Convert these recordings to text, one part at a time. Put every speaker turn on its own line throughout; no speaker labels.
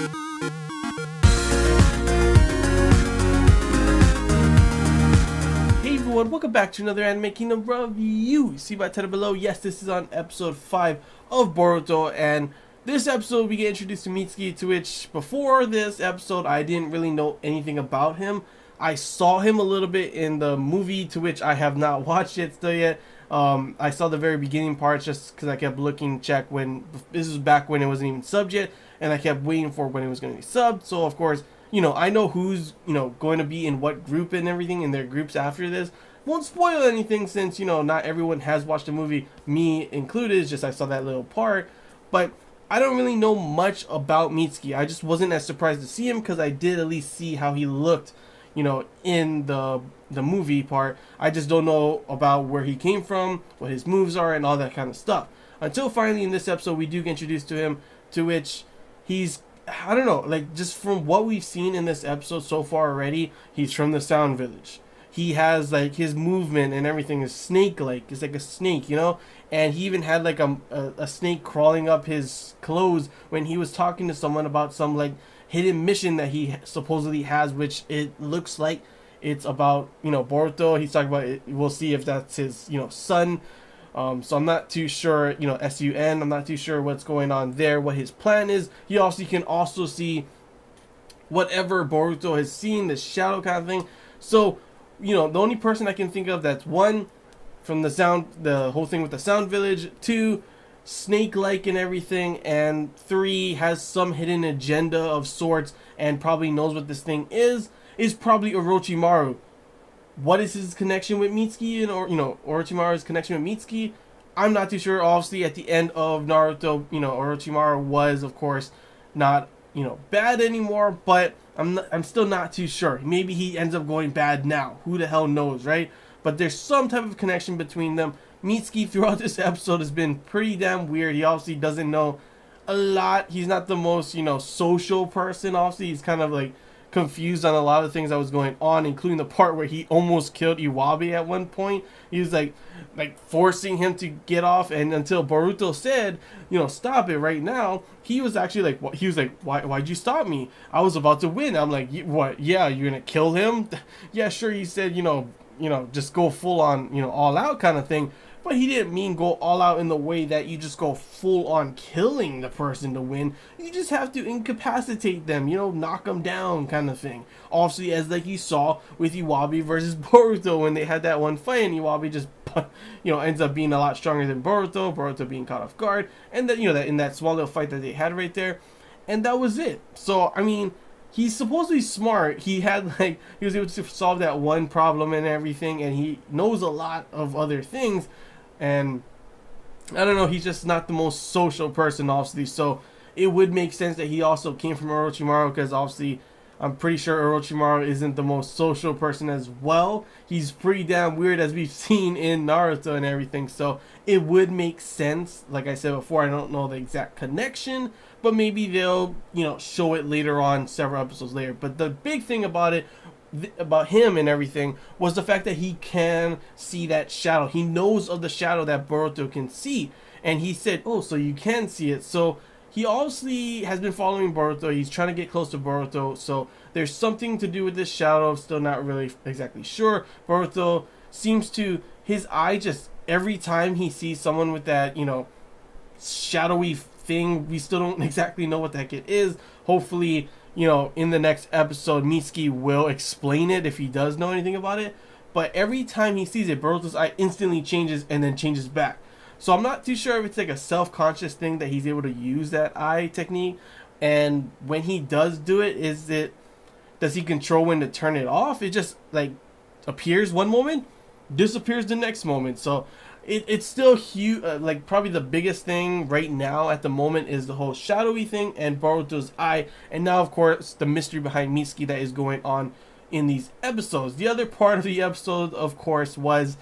Hey everyone, welcome back to another Anime Kingdom review. See by title below, yes, this is on episode 5 of Boruto, and this episode we get introduced to Mitsuki, to which before this episode I didn't really know anything about him. I saw him a little bit in the movie, to which I have not watched it still yet. Um, I saw the very beginning parts just because I kept looking, check when, this was back when it wasn't even subbed yet, and I kept waiting for when it was going to be subbed, so of course you know, I know who's, you know, going to be in what group and everything in their groups after this. Won't spoil anything since, you know, not everyone has watched the movie, me included, it's just I saw that little part. But I don't really know much about Mitsuki. I just wasn't as surprised to see him because I did at least see how he looked, you know, in the the movie part. I just don't know about where he came from, what his moves are, and all that kind of stuff. Until finally in this episode we do get introduced to him, to which he's I don't know, like just from what we've seen in this episode so far already, he's from the Sound Village. He has like his movement and everything is snake-like. It's like a snake, you know. And he even had like a, a, a snake crawling up his clothes when he was talking to someone about some like hidden mission that he supposedly has, which it looks like it's about you know Boruto. He's talking about it. We'll see if that's his you know son um, so I'm not too sure, you know, SUN, I'm not too sure what's going on there, what his plan is. He also can also see whatever Boruto has seen, the shadow kind of thing. So, you know, the only person I can think of that's one from the sound, the whole thing with the sound village, two, snake-like and everything, and three has some hidden agenda of sorts and probably knows what this thing is, is probably Orochimaru what is his connection with Mitsuki and or you know Orochimaru's connection with Mitsuki? I'm not too sure. Obviously, at the end of Naruto, you know Orochimaru was of course not you know bad anymore, but I'm not, I'm still not too sure. Maybe he ends up going bad now. Who the hell knows, right? But there's some type of connection between them. Mitsuki throughout this episode has been pretty damn weird. He obviously doesn't know a lot. He's not the most you know social person. Obviously, he's kind of like confused on a lot of things that was going on, including the part where he almost killed Iwabee at one point. He was like, like forcing him to get off, and until Boruto said, you know, stop it right now, he was actually like, he was like, why, why'd you stop me? I was about to win. I'm like, what? Yeah, you're gonna kill him? yeah, sure. He said, you know, you know, just go full on, you know, all out kind of thing. But he didn't mean go all out in the way that you just go full on killing the person to win. You just have to incapacitate them, you know, knock them down kind of thing. Obviously, as like you saw with Iwabee versus Boruto when they had that one fight and Iwabee just, you know, ends up being a lot stronger than Boruto, Boruto being caught off guard. And that, you know, that in that small little fight that they had right there. And that was it. So, I mean, he's supposed to be smart. He had like he was able to solve that one problem and everything, and he knows a lot of other things and I don't know, he's just not the most social person, obviously. So it would make sense that he also came from Orochimaru because obviously I'm pretty sure Orochimaru isn't the most social person as well. He's pretty damn weird as we've seen in Naruto and everything. So it would make sense. Like I said before, I don't know the exact connection, but maybe they'll, you know, show it later on, several episodes later. But the big thing about it th- about him and everything was the fact that he can see that shadow. He knows of the shadow that Boruto can see, and he said, "Oh, so you can see it." So he obviously has been following Boruto. He's trying to get close to Boruto. So there's something to do with this shadow. Still not really exactly sure. Boruto seems to his eye just every time he sees someone with that you know shadowy thing. We still don't exactly know what heck it is. Hopefully you know, in the next episode, Mitsuki will explain it if he does know anything about it. But every time he sees it, Boruto's eye instantly changes and then changes back. So I'm not too sure if it's like a self-conscious thing that he's able to use that eye technique. And when he does do it, is it does he control when to turn it off? It just like appears one moment, disappears the next moment. So it, it's still huge. Uh, like probably the biggest thing right now at the moment is the whole shadowy thing and Boruto's eye, and now of course the mystery behind Mitsuki that is going on in these episodes. The other part of the episode, of course, was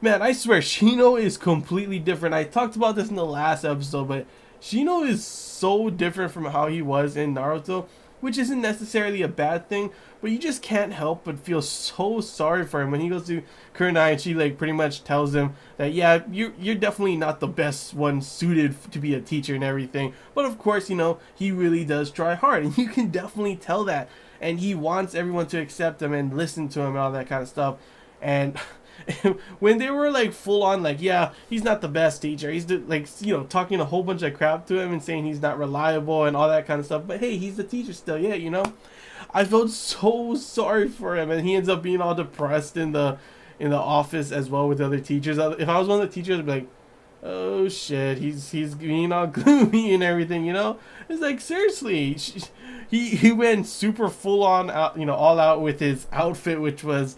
man. I swear Shino is completely different. I talked about this in the last episode, but Shino is so different from how he was in Naruto. Which isn't necessarily a bad thing, but you just can't help but feel so sorry for him when he goes to Kurenai and she like pretty much tells him that yeah, you're you're definitely not the best one suited to be a teacher and everything. But of course, you know, he really does try hard and you can definitely tell that. And he wants everyone to accept him and listen to him and all that kind of stuff. And when they were like full on like yeah he's not the best teacher. He's the, like you know talking a whole bunch of crap to him and saying he's not reliable and all that kind of stuff but hey he's the teacher still yeah you know? I felt so sorry for him and he ends up being all depressed in the in the office as well with other teachers. If i was one of the teachers i'd be like oh shit he's he's being all gloomy and everything you know it's like seriously he he went super full on out you know all out with his outfit which was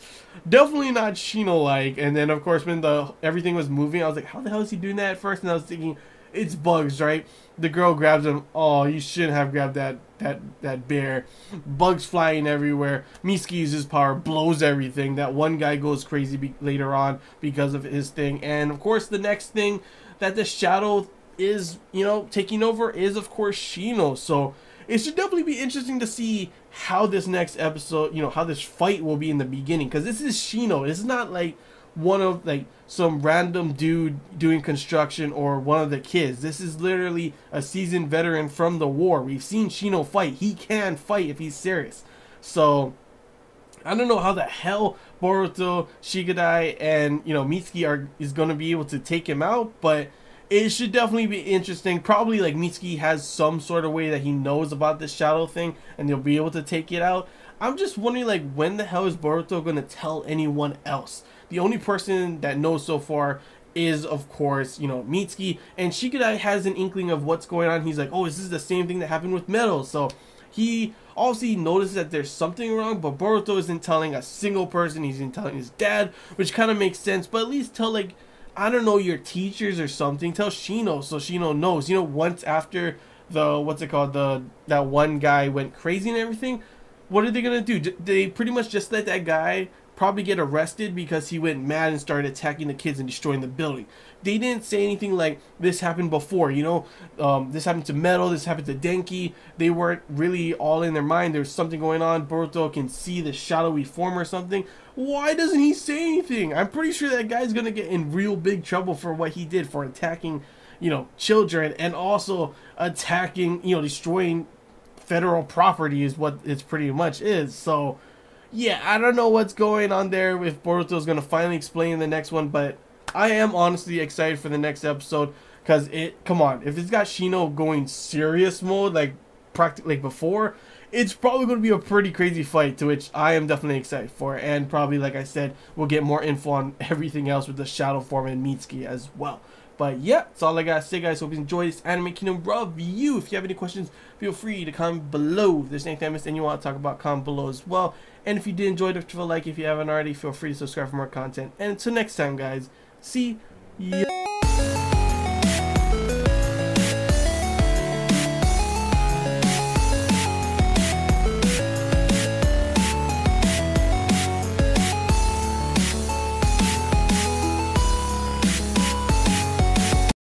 definitely not Shino like. And then of course when the everything was moving, I was like, how the hell is he doing that at first? And I was thinking, it's bugs, right? The girl grabs him. Oh, you shouldn't have grabbed that that that bear. Bugs flying everywhere. Mitsuki uses power, blows everything. That one guy goes crazy be- later on because of his thing. And of course, the next thing that the shadow is, you know, taking over is of course Shino. So it should definitely be interesting to see how this next episode, you know, how this fight will be in the beginning. Because this is Shino. It's not like one of like some random dude doing construction or one of the kids. This is literally a seasoned veteran from the war. We've seen Shino fight. He can fight if he's serious. So I don't know how the hell Boruto, Shikadai, and you know Mitsuki are is gonna be able to take him out, but it should definitely be interesting. Probably like Mitsuki has some sort of way that he knows about this shadow thing and he'll be able to take it out. I'm just wondering like when the hell is Boruto gonna tell anyone else? The only person that knows so far is of course, you know, Mitsuki and Shikadai uh, has an inkling of what's going on. He's like, oh, is this the same thing that happened with Metal? So he obviously notices that there's something wrong, but Boruto isn't telling a single person. He's not telling his dad, which kind of makes sense. But at least tell like I don't know, your teachers or something. Tell Shino so Shino knows. You know, once after the what's it called the that one guy went crazy and everything, what are they gonna do? They pretty much just let that guy probably get arrested because he went mad and started attacking the kids and destroying the building. They didn't say anything like this happened before, you know, um, this happened to Metal, this happened to Denki. They weren't really all in their mind. There's something going on. Boruto can see the shadowy form or something. Why doesn't he say anything? I'm pretty sure that guy's gonna get in real big trouble for what he did for attacking, you know, children and also attacking, you know, destroying federal property is what it's pretty much is. So yeah, I don't know what's going on there if Boruto's gonna finally explain the next one, but I am honestly excited for the next episode because it. Come on, if it's got Shino going serious mode like practically like before, it's probably going to be a pretty crazy fight. To which I am definitely excited for, and probably like I said, we'll get more info on everything else with the Shadow Form and Mitsuki as well. But yeah, that's all I gotta say, guys. Hope you enjoyed this Anime Kingdom review. If you have any questions, feel free to comment below. If there's anything I missed and you want to talk about, comment below as well. And if you did enjoy, don't forget to like. If you haven't already, feel free to subscribe for more content. And until next time, guys, see ya.